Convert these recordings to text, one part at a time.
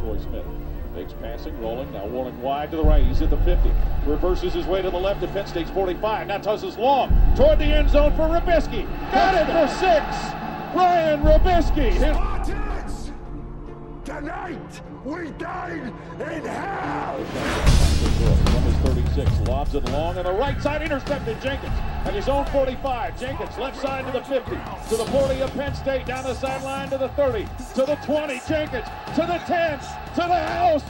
Troy Smith. Fakes passing, rolling, now rolling wide to the right. He's at the 50. Reverses his way to the left at Penn State's 45. Now tosses long toward the end zone for Robiskie. Got it for six. Brian Robiskie. Spartans! Tonight, we dine in hell! Numbers 36, lobs it long on the right side, intercepted Jenkins at his own 45. Jenkins left side to the 50, to the 40 of Penn State, down the sideline to the 30, to the 20. Jenkins to the 10, to the house.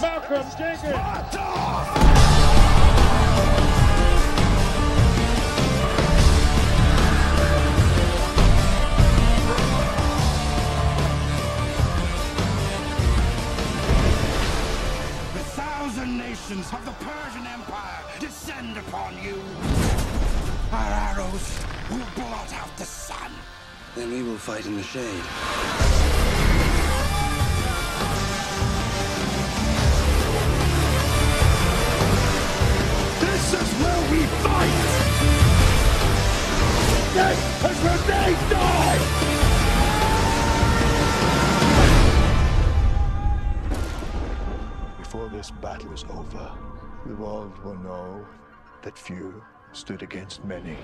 Malcolm Jenkins. Thousand nations of the Persian Empire descend upon you. Our arrows will blot out the sun. Then we will fight in the shade. This is where we fight! This this battle is over, the world will know that few stood against many.